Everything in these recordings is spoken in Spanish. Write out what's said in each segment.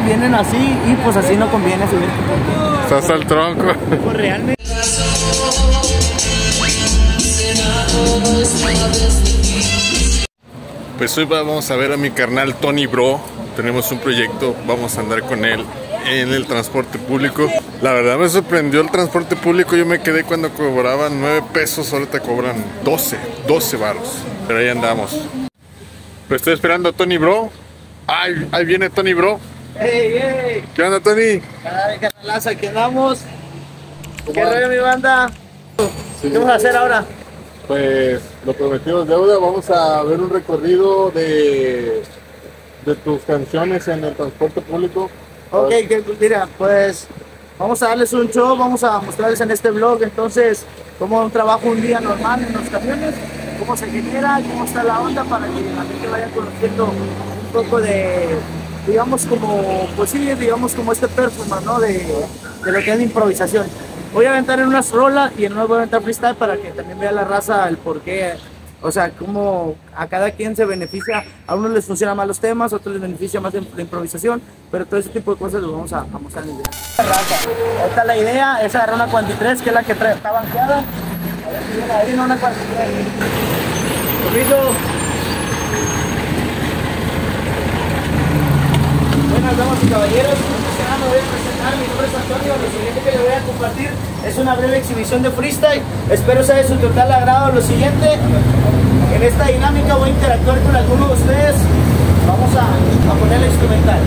vienen así y pues así no conviene subir. Estás al tronco. Pues realmente. Pues hoy vamos a ver a mi carnal Tony Bro. Tenemos un proyecto, vamos a andar con él en el transporte público. La verdad me sorprendió el transporte público. Yo me quedé cuando cobraban 9 pesos, ahora te cobran 12, 12 baros. Pero ahí andamos. Pues estoy esperando a Tony Bro. Ay, ahí viene Tony Bro. ¡Ey, ey! ¿Qué onda, Tony? Canalaza, aquí andamos. ¿Qué rollo, mi banda? ¿Qué vamos a hacer ahora? Pues lo prometido es deuda. Vamos a ver un recorrido de, de tus canciones en el transporte público. Ok, que, mira, pues vamos a darles un show, vamos a mostrarles en este vlog entonces cómo trabajo un día normal en los camiones, cómo se genera, cómo está la onda para que la gente vaya conociendo un poco de, digamos como, pues sí, digamos como este performance, ¿no? De, de lo que es la improvisación. Voy a aventar en unas rolas y en unas voy a aventar freestyle para que también vea la raza el por qué o sea, cómo a cada quien se beneficia, a unos les funcionan más los temas, a otros les beneficia más la improvisación, pero todo ese tipo de cosas lo vamos a, a mostrar en el video. Esta es la idea, es agarrar una 43 que es la que trae, está banqueada. A ver si viene, una 43. Permiso. Buenas damas y caballeros, me voy a presentar, mi nombre es Antonio, lo siguiente que le voy a compartir es una breve exhibición de freestyle, espero sea de su total agrado. Lo siguiente, en esta dinámica voy a interactuar con algunos de ustedes, vamos a, a poner el instrumental.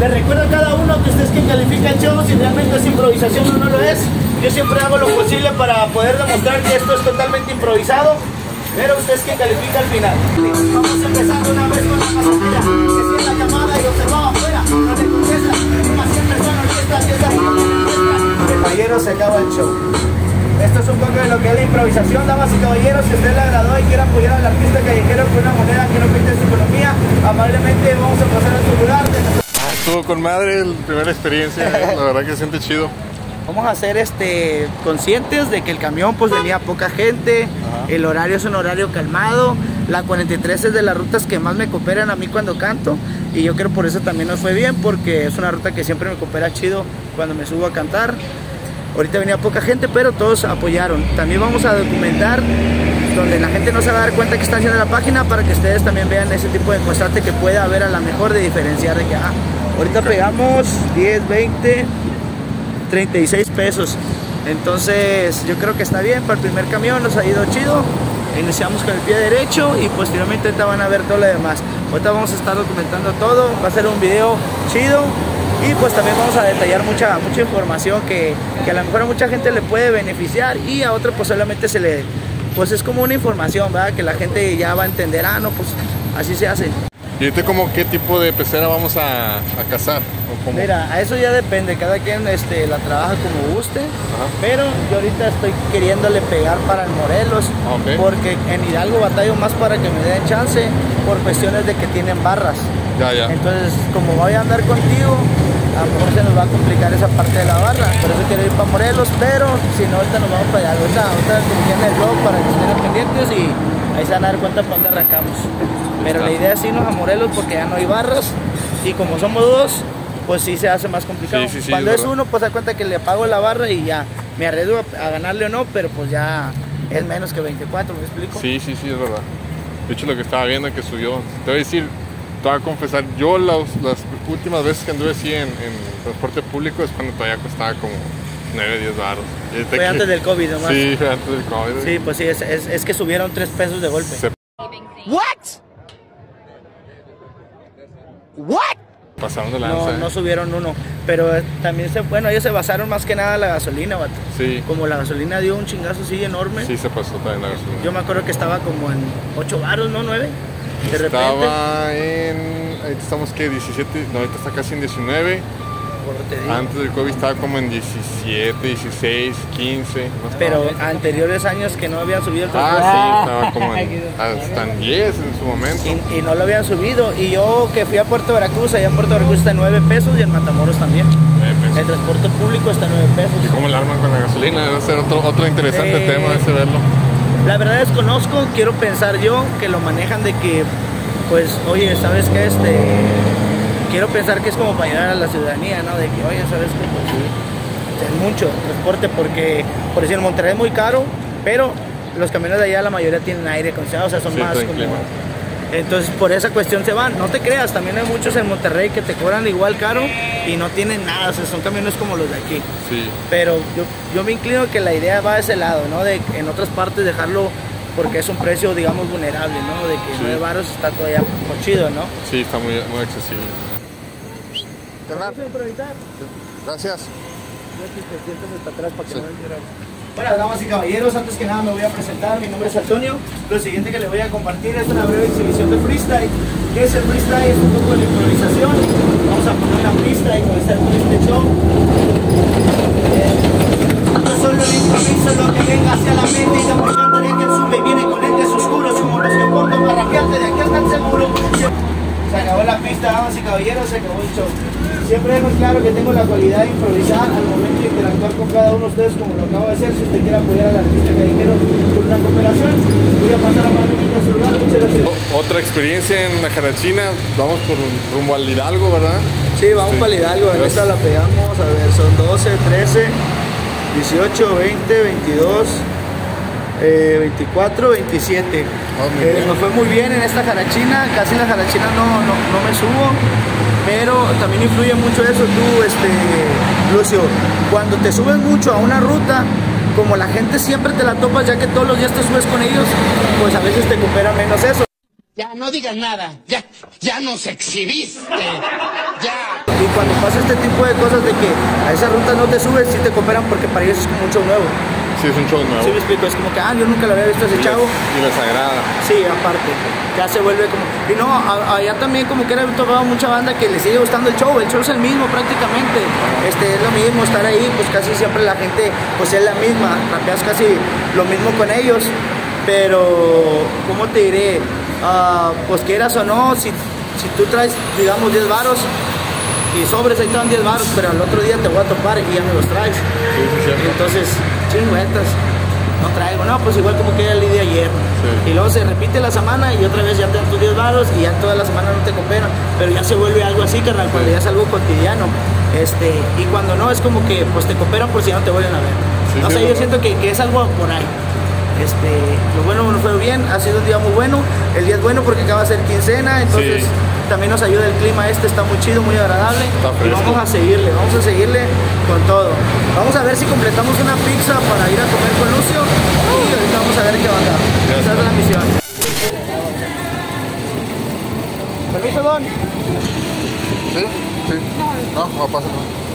Les recuerdo a cada uno que ustedes que califica el show, si realmente es improvisación o no lo es, yo siempre hago lo posible para poder demostrar que esto es totalmente improvisado, pero ustedes que califica al final. Vamos a empezar una vez con la pasajera, que es la llamada y afuera, no le contesta, así empezó la orquesta, así está, Caballeros, se acaba el show. Esto es un poco de lo que es la improvisación, damas y caballeros. Si usted le agradó y quiere apoyar al artista callejero con una moneda que no pinte su economía, amablemente vamos a pasar a su lugar. Estuvo con madre la primera experiencia, eh, la verdad que siente chido. Vamos a ser este, conscientes de que el camión pues venía poca gente, el horario es un horario calmado, la 43 es de las rutas que más me cooperan a mí cuando canto y yo creo por eso también nos fue bien porque es una ruta que siempre me coopera chido cuando me subo a cantar. Ahorita venía poca gente, pero todos apoyaron. También vamos a documentar donde la gente no se va a dar cuenta que está haciendo la página para que ustedes también vean ese tipo de constante que puede haber a la mejor de diferenciar de que ah, ahorita pegamos 10, 20, 36 pesos. Entonces yo creo que está bien para el primer camión, nos ha ido chido. Iniciamos con el pie derecho y posteriormente ahorita van a ver todo lo demás. Ahorita vamos a estar documentando todo, va a ser un video chido y pues también vamos a detallar mucha, mucha información que, que a lo mejor a mucha gente le puede beneficiar y a otro posiblemente se le, pues es como una información, ¿verdad? Que la gente ya va a entender, ah, no, pues así se hace. ¿Y ahorita como qué tipo de pecera vamos a cazar? Mira, a eso ya depende, cada quien este, la trabaja como guste, pero yo ahorita estoy queriéndole pegar para el Morelos, Ok. porque en Hidalgo batallo más para que me den chance por cuestiones de que tienen barras. Ya, ya. Entonces, como voy a andar contigo, a lo mejor se nos va a complicar esa parte de la barra. Por eso quiero ir para Morelos, pero si no, ahorita nos vamos para allá. Ahorita, ahorita dirigirme el blog para que estén pendientes y ahí se van a dar cuenta para dónde arrancamos. Pero la idea es irnos a Morelos porque ya no hay barras y como somos dos, pues sí se hace más complicado. Sí, sí, sí, Cuando es es, uno, pues da cuenta que le pago la barra y ya me arriesgo a, a ganarle o no, pero pues ya es menos que 24, ¿me explico? Sí, sí, sí, es verdad. De hecho, lo que estaba viendo que subió. Te voy a decir, te voy a confesar, yo las, las últimas veces que anduve así en, en transporte público es cuando todavía costaba como 9, 10 baros. Fue que- antes del COVID nomás. Sí, fue antes del COVID. Sí, pues sí, es, es- es que subieron 3 pesos de golpe. Se ¿What? ¿What? Pasaron de No, lanza. no ¿eh? subieron uno. Pero eh, también se, bueno, ellos se basaron más que nada en la gasolina, vato. Sí, Como la gasolina dio un chingazo así enorme. sí se pasó también la gasolina. Yo me acuerdo que estaba como en 8 baros, ¿no? 9. De repente. Estaba en. Ahorita estamos que 17, no, ahorita está casi en 19. Te digo. Antes del COVID estaba como en 17, 16, 15. no estaba Pero anteriores años que no habían subido el Ah, transporte. sí, estaba como en, hasta en 10 en su momento. Y, y no lo habían subido. Y yo que fui a Puerto Veracruz, allá en Puerto Veracruz está en 9 pesos y en Matamoros también. El transporte público está en 9 pesos. ¿Cómo la arman con la gasolina? Debe ser otro, otro interesante Eh, tema ese verlo. La verdad desconozco, quiero pensar yo que lo manejan de que, pues, oye, ¿sabes qué? Este, quiero pensar que es como para ayudar a la ciudadanía, ¿no? De que, oye, ¿sabes qué? Pues, es mucho transporte porque, por decir, Monterrey es muy caro, pero los camiones de allá la mayoría tienen aire acondicionado, o sea, son Sí, más como... clima. Entonces por esa cuestión se van. No te creas, también hay muchos en Monterrey que te cobran igual caro y no tienen nada, o sea, son camiones como los de aquí. Sí. Pero yo, yo me inclino que la idea va de ese lado, ¿no? De en otras partes dejarlo porque es un precio, digamos, vulnerable, ¿no? De que Sí. 9 baros está todavía chido, ¿no? Sí, está muy, muy accesible. Carnal, gracias. Bueno, damas y caballeros, antes que nada me voy a presentar, mi nombre es Antonio. Lo siguiente que le voy a compartir es una breve exhibición de freestyle. ¿Qué es el freestyle? Es un poco de improvisación. Vamos a poner una pista y comenzar con este show. Yo solo el improviso lo que venga hacia la mente y presentaría que sube y viene con lentes oscuros como los que porto para rapearte de aquí hasta el seguro. Se acabó la pista, damas y caballeros, se acabó el show. Siempre dejo claro que tengo la cualidad de improvisar al momento de interactuar con cada uno de ustedes como lo acabo de hacer. Si usted quiere apoyar al artista callejero con una cooperación, voy a pasar a más de celular. Muchas gracias. Otra experiencia en la Jarachina. Vamos por rumbo al Hidalgo, ¿verdad? Sí, vamos Sí. para el Hidalgo, en esta la pegamos, a ver, son 12, 13, 18, 20, 22, eh, 24, 27. Muy Eh, nos fue muy bien en esta jarachina, casi en la jarachina no, no, no me subo, pero también influye mucho eso tú, este, Lucio, cuando te subes mucho a una ruta, como la gente siempre te la topas, ya que todos los días te subes con ellos, pues a veces te coopera menos eso. Ya, no digas nada. Ya, ya nos exhibiste. Ya. Y cuando pasa este tipo de cosas de que a esa ruta no te subes, sí te cooperan porque para ellos es show nuevo. Sí, es un show nuevo. ¿Sí me explico? Es como que, ah, yo nunca lo había visto a ese chavo. Y les agrada. Sí, aparte, ya se vuelve como... Y no, a- allá también como que era tocado mucha banda que le sigue gustando el show, el show es el mismo prácticamente, este, es lo mismo, estar ahí, pues casi siempre la gente, pues es la misma, rapeas casi lo mismo con ellos, pero, ¿cómo te diré? Ah, pues quieras o no, si, si tú traes, digamos, 10 varos, y sobres ahí dan 10 baros, pero al otro día te voy a topar y ya me los traes. Sí, sí, cierto. Y entonces, chingüetas, no traigo, no, pues igual como que era el día de ayer. Sí. Y luego se repite la semana y otra vez ya te dan tus 10 baros y ya toda la semana no te cooperan. Pero ya se vuelve algo así, carnal, cuando ya es algo cotidiano. Este, y cuando no, es como que pues te cooperan por si no te vuelven a ver. Sí, sé, yo siento que, que es algo por ahí. Este, lo bueno nos fue bien, ha sido un día muy bueno. El día es bueno porque acaba de ser quincena, entonces Sí. también nos ayuda el clima este, está muy chido, muy agradable. Y vamos a seguirle, vamos a seguirle con todo. Vamos a ver si completamos una pizza para ir a comer con Lucio y ahorita vamos a ver qué onda. Esa es la misión. Permiso, Don. Sí, sí. No, no pasa nada.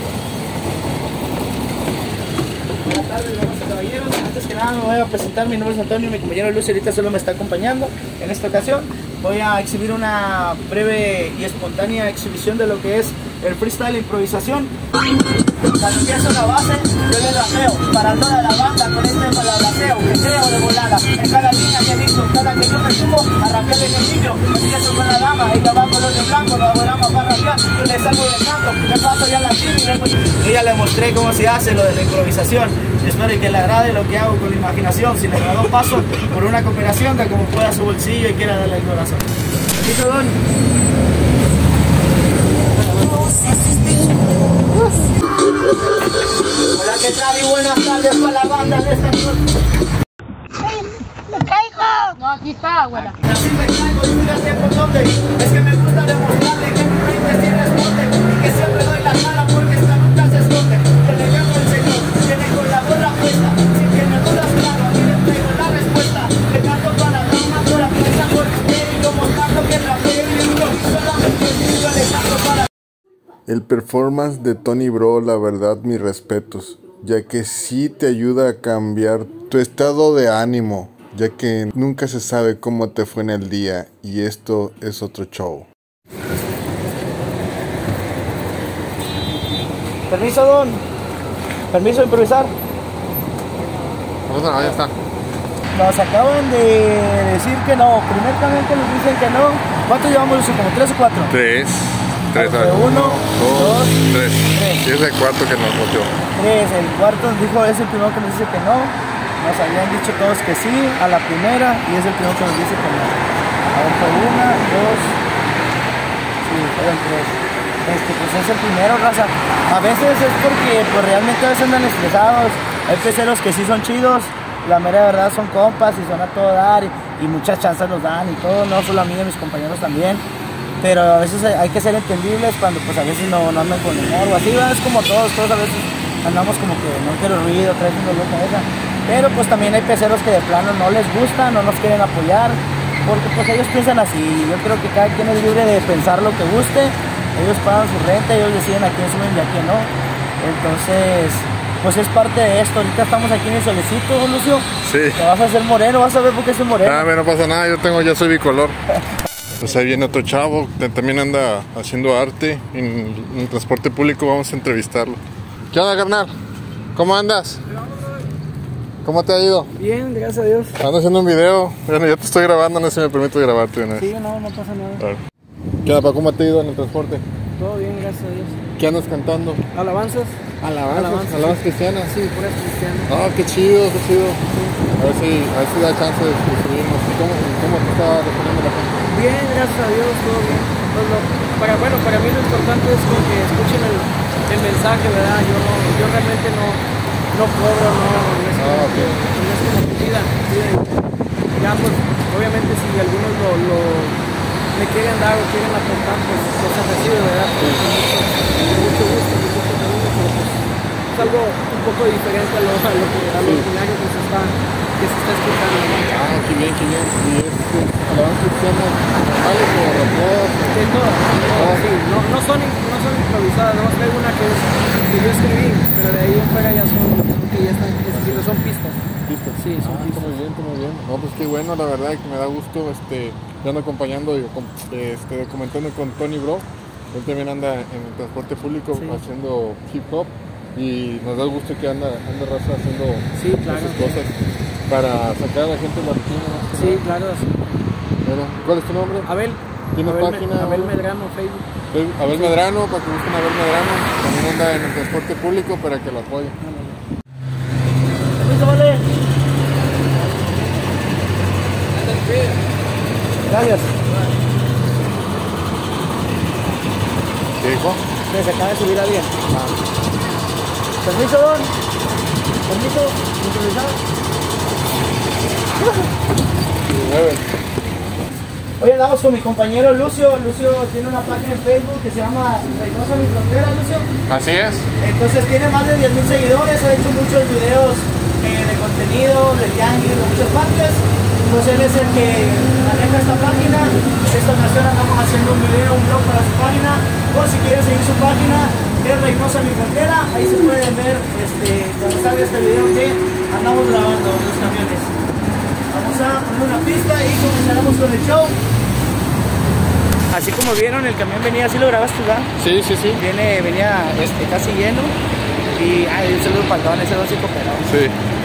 Buenas tardes, damas y caballeros. Antes que nada me voy a presentar, mi nombre es Antonio, mi compañero Lucio ahorita solo me está acompañando en esta ocasión. Voy a exhibir una breve y espontánea exhibición de lo que es el freestyle improvisación. Cuando empiezo la base, yo le rapeo para toda la banda con este palabraseo que creo de volada. En cada línea que digo, cada que yo me subo a rapear en el micro, empiezo con la dama, color de blanco, lo adoramos para rapear, yo le salgo del canto, me paso ya la chile y. Yo ya le mostré cómo se hace lo de la improvisación. Espero que le agrade lo que hago con la imaginación. Si le agradó, paso por una cooperación de como pueda su bolsillo y quiera darle el corazón. Permiso, don. Hola, ¿qué tal? Y buenas tardes para la banda de esta noche. ¡Me caigo! No, aquí está, abuela. Así me caigo dónde. Es que me El performance de Tony Bro, la verdad, mis respetos, ya que sí te ayuda a cambiar tu estado de ánimo, ya que nunca se sabe cómo te fue en el día y esto es otro show. Permiso, don. Permiso de improvisar. Ya está. Nos acaban de decir que no. Primeramente nos dicen que no. ¿Cuánto llevamos, Lucio? ¿Como tres o cuatro? Tres. Tres, uno, dos, tres. tres. Y es el cuarto que nos volteó. Tres. El cuarto nos dijo, es el primero que nos dice que no. Nos habían dicho todos que sí a la primera y es el primero que nos dice que no. A ver, fue una, dos. Tres. este, pues es el primero, raza. A veces es porque pues realmente a veces andan estresados. Hay peceros que sí son chidos, la mera verdad son compas y son a todo dar y, muchas chances nos dan y todo, no solo a mí y a mis compañeros también. Pero a veces hay que ser entendibles cuando pues a veces no, no andan con humor o así, es como todos, todos a veces andamos como que no quiero ruido, traes un dolor de cabeza. Pero pues también hay peceros que de plano no les gusta, no nos quieren apoyar, porque pues ellos piensan así. Yo creo que cada quien es libre de pensar lo que guste, ellos pagan su renta, ellos deciden a quién suben y a quién no. Entonces, pues es parte de esto. Ahorita estamos aquí en el solecito, Lucio. Sí. Te vas a hacer moreno, vas a ver por qué soy moreno. Ah, no pasa nada, yo tengo, ya soy bicolor. Pues ahí viene otro chavo, que también anda haciendo arte en, en el transporte público, vamos a entrevistarlo. ¿Qué onda, carnal? ¿Cómo andas? ¿Cómo te ha ido? Bien, gracias a Dios. Ando haciendo un video, bueno, ya te estoy grabando, no sé si me permito grabarte. Sí, no, no pasa nada. ¿Qué onda? ¿Cómo te ha ido en el transporte? Todo bien, gracias a Dios. ¿Qué andas cantando? ¿Alabanzas? Alabanzas, Alabanzas, alabanzas cristianas. Sí, puras cristianas. Ah, qué chido, qué chido. A ver si, a ver si da chance de subirnos. ¿Cómo, cómo te está respondiendo la gente? Bien, gracias a Dios, todo bien. Pues lo- para, bueno, para mí lo importante es que escuchen el, el mensaje, ¿verdad? Yo, no, yo realmente no, no cobro, no, no es como, Ah, que, no es como que pidan. Ya, pues, obviamente si algunos lo, lo, me quieren dar o quieren aportar, pues, pues se recibe, ¿verdad? Mucho, con mucho gusto, con mucho cariño, pero pues es algo un poco diferente a lo, a lo que a lo ordinario que se está, que se está escuchando. Ah, qué bien, qué bien. ¿Y es es alabanzas cristianas normales o rapeadas? De todas, todas, sí. No, no, son, no son improvisadas, no traigo una que, es, que yo escribí, pero de ahí en fuera ya son, son que ya están, es decir, son pistas. ¿Listas? Sí, son ah, pistas. Muy bien, muy bien. No, pues qué bueno, la verdad, que me da gusto. Este, yo ando acompañando y este, comentando con Tony Bro. Él también anda en el transporte público Sí. haciendo hip hop. Y nos da gusto que anda, anda raza haciendo Sí, claro. esas cosas para sacar a la gente de la rutina. Sí, claro. sí. Bueno, ¿Cuál es tu nombre? Abel. ¿Tienes Abel, página? Abel Medrano, Facebook. Abel Medrano, para que busquen a Abel Medrano. También anda en el transporte público para que lo apoyen. Vale. Gracias. ¿Qué dijo? Que se acaba de subir alguien. Permiso, don. Permiso. Improvisado. Nueve. Hoy andamos con mi compañero Lucio. Lucio tiene una página en Facebook que se llama Reynosa Mi Frontera, Lucio. Así es. Entonces tiene más de 10.000 seguidores, ha hecho muchos videos eh, de contenido, de tianguis, de muchas partes. Pues él es el que maneja esta página. Esta ocasión andamos haciendo un video, un blog para su página. O si quieren seguir su página, es Reynosa Mi Frontera. Ahí se pueden ver este, cuando salga este video que andamos grabando los camiones. Vamos a poner una pista y comenzaremos con el show. Así como vieron, el camión venía, así lo grabaste, ¿verdad? Sí, sí, sí. Viene, venía este, casi lleno y ay, un saludo para el ese don sí.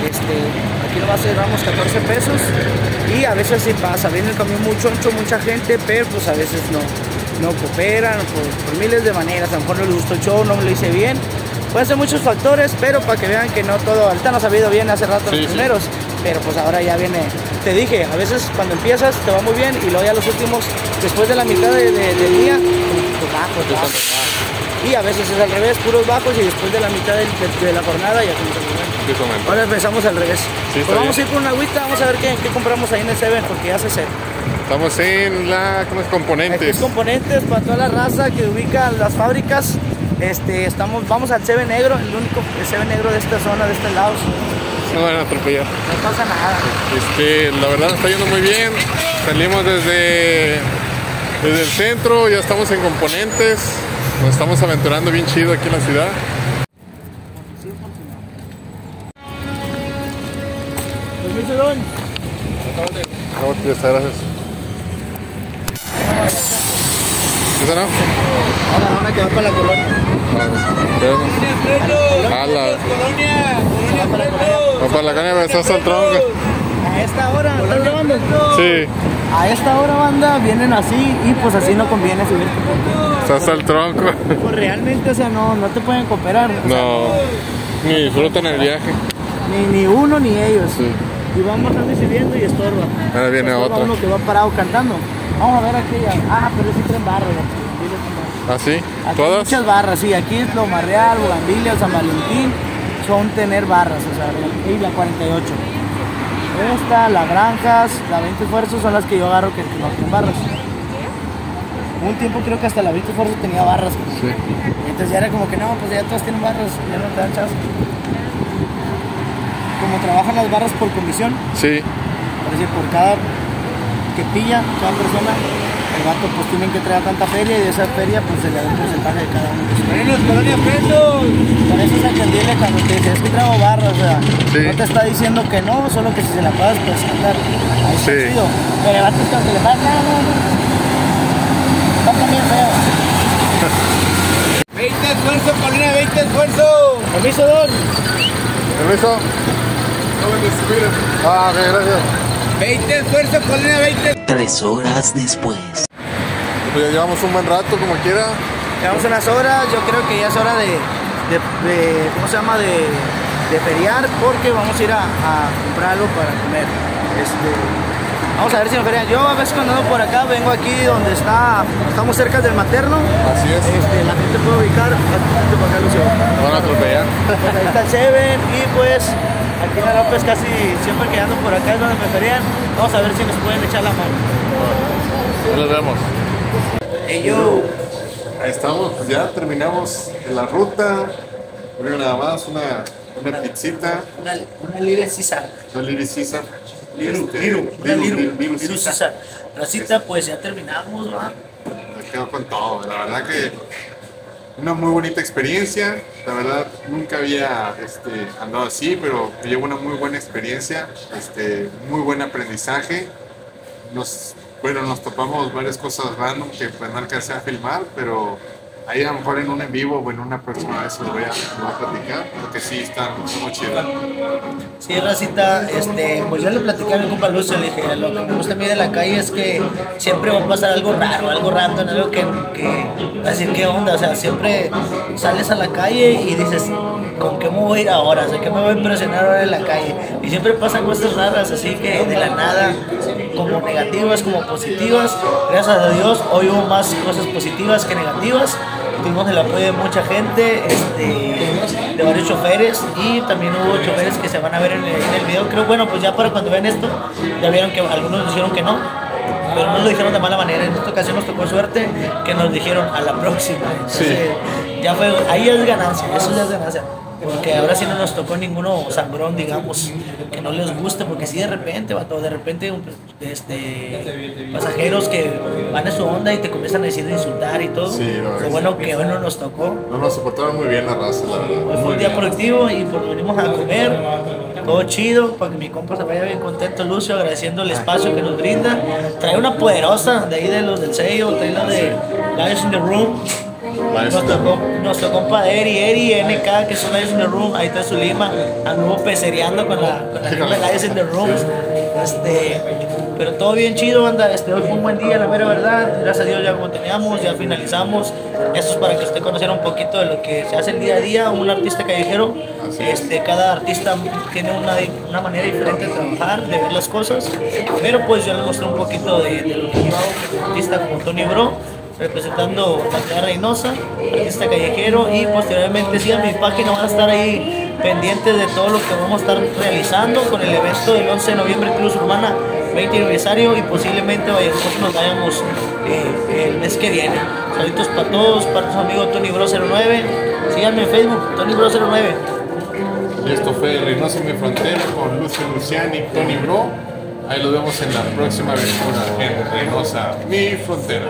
Este, aquí nomás cerramos 14 pesos y a veces sí pasa, viene el camión mucho ancho, mucha gente, pero pues a veces no, no cooperan por, por miles de maneras, a lo mejor no les gustó el show, no me lo hice bien. Pueden ser muchos factores, pero para que vean que no todo, ahorita nos ha ido bien hace rato Sí, los sí. primeros, pero pues ahora ya viene, te dije, a veces cuando empiezas te va muy bien y luego ya los últimos, después de la mitad de- de- del día, pues bajos, bajos. Y a veces es al revés, puros bajos y después de la mitad de, de la jornada ya. Sí, comenta. Ahora empezamos al revés. Sí, pues vamos bien. a ir por una agüita, vamos a ver qué, qué compramos ahí en el Seven, porque ya se. Estamos en la ¿cómo es? Aquí componentes. es componentes para toda la raza que ubica las fábricas. Este, estamos, vamos al Seven Negro, el único Seven Negro de esta zona, de este lado. No van a atropellar. No pasa nada. Este, la verdad está yendo muy bien. Salimos desde, desde el centro, ya estamos en componentes. Nos estamos aventurando bien chido aquí en la ciudad. No, pues, gracias. ¿Esa no? Ahora una que va para la colonia. La colonia. Para la caña, estás al tronco. A esta hora, ¿estás grabando? Sí, A esta hora, banda, vienen así y pues así no conviene subir. estás al tronco. Pues realmente, o sea, no, no te pueden cooperar. o sea, No, ni disfrutan el viaje. Ni, ni uno ni ellos. Sí. Y vamos andando y subiendo y estorba. Ahora viene otro. uno que va parado cantando. Vamos a ver aquella. Ah, pero sí tren barro. ya. Dile tren barro. ¿Ah, sí? Aquí hay ¿Todas? Muchas barras, sí. Aquí es Loma Real, Bugambilia, San Valentín. Son tener barras, o sea, y la 48. Esta, la Granjas, la 20 Esfuerzos son las que yo agarro que no tienen barras. Un tiempo creo que hasta la 20 Esfuerzos tenía barras. Sí. Entonces ya era como que no, pues ya todas tienen barras, ya no te dan chance. Como trabajan las barras por comisión, Sí. es decir, por cada que pilla, cada persona, el vato pues tienen que traer tanta feria y de esa feria pues se le da un porcentaje de cada uno. ¡Frenos, colonia, frenos! Por eso es entendible cuando te dice, es que traigo barras, o sea, Sí. no te está diciendo que no, solo que si se la pagas pues andar ahí está Sí. chido. Pero el vato es cuando le pagas, no, no, no. Está también feo. 20 esfuerzo, Paulina, 20 esfuerzo. Permiso, don. ¿Permiso? Ah, ok, gracias. 20 esfuerzo, Paulina, 20. Tres horas después. Pues ya llevamos un buen rato, como quiera. Llevamos unas horas, yo creo que ya es hora de, de, de- ¿cómo se llama? De, de feriar porque vamos a ir a, a comprar algo para comer. Este, vamos a ver si nos ferian. Yo a veces cuando ando por acá vengo aquí donde está, estamos cerca del materno. Así es. Este, la gente puede ubicar, Vente para acá, Lucio. Van a atropellar. Pues ahí está el Seven y pues aquí en la López casi siempre que ando por acá es donde me ferian. Vamos a ver si nos pueden echar la mano. Nos vemos. Hey, yo. Ahí estamos, pues ya terminamos la ruta. Primero nada más, una, una pizzita, Una, una libre César. una. Liru, Este, Liru, una Liru, Liru, Liru, Liru Lirucisa. César. Racita, pues ya terminamos, ¿va? Me quedo con todo. La verdad que una muy bonita experiencia. La verdad nunca había este, andado así, pero llevo una muy buena experiencia, este, muy buen aprendizaje. Nos, bueno, nos topamos varias cosas random que pues no alcancé a filmar, pero ahí a lo mejor en un en vivo o en una próxima vez lo voy a, lo voy a platicar, porque sí están muy chidas. Sí, Racita, este, pues yo le platicé a mi compa Lucio, le dije, lo que me gusta a mí de la calle es que siempre va a pasar algo raro, algo random, algo que, que decir, ¿qué onda? O sea, siempre sales a la calle y dices, ¿con qué me voy a ir ahora? O sea, ¿qué me voy a impresionar ahora en la calle? Y siempre pasan cosas raras, así que de la nada, como negativas, como positivas. Gracias a Dios, hoy hubo más cosas positivas que negativas. Tuvimos el apoyo de mucha gente, este, de varios choferes y también hubo choferes que se van a ver en el, en el video. Creo, bueno, pues ya para cuando vean esto, ya vieron que algunos dijeron que no, pero no lo dijeron de mala manera. En esta ocasión nos tocó suerte que nos dijeron a la próxima. Entonces, ya fue, ahí es ganancia, eso ya es ganancia. Porque ahora sí no nos tocó ninguno sangrón, digamos, que no les guste, porque si de repente, vato, de repente este, pasajeros que van a su onda y te comienzan a decir de insultar y todo. Sí, Lo bueno que hoy no nos tocó. No nos soportaron muy bien la raza, la verdad. Hoy fue un día productivo y pues venimos a comer, todo chido, para que mi compa se vaya bien contento, Lucio, agradeciendo el espacio que nos brinda. Trae una poderosa de ahí de los del sello, trae la de Lions in the Room. Nuestro, nuestro compa Eri, Eri NK, que son Lions in the Room, ahí está su lima, anduvo pecereando con la, con la lima Lions in the Room. Este, pero todo bien chido, banda. Este, hoy fue un buen día, la mera verdad. Gracias a Dios ya teníamos, ya finalizamos. Esto es para que usted conociera un poquito de lo que se hace el día a día, un artista callejero. Este, cada artista tiene una, una manera diferente de trabajar, de ver las cosas. Pero pues yo les mostré un poquito de, de lo que yo hago como artista, como Tony Bro representando la ciudad Reynosa, artista callejero y posteriormente sigan mi página, van a estar ahí pendientes de todo lo que vamos a estar realizando con el evento del 11 de noviembre Cruz Urbana 20 aniversario y posiblemente vayamos, nos vayamos eh, el mes que viene. Saludos para todos, para su amigo Tony Bro 09, síganme en Facebook, Tony Bro 09. Y esto fue Reynosa en mi frontera con Lucio Luciani Tony Bro. Ahí los vemos en la próxima aventura en Reynosa, mi frontera.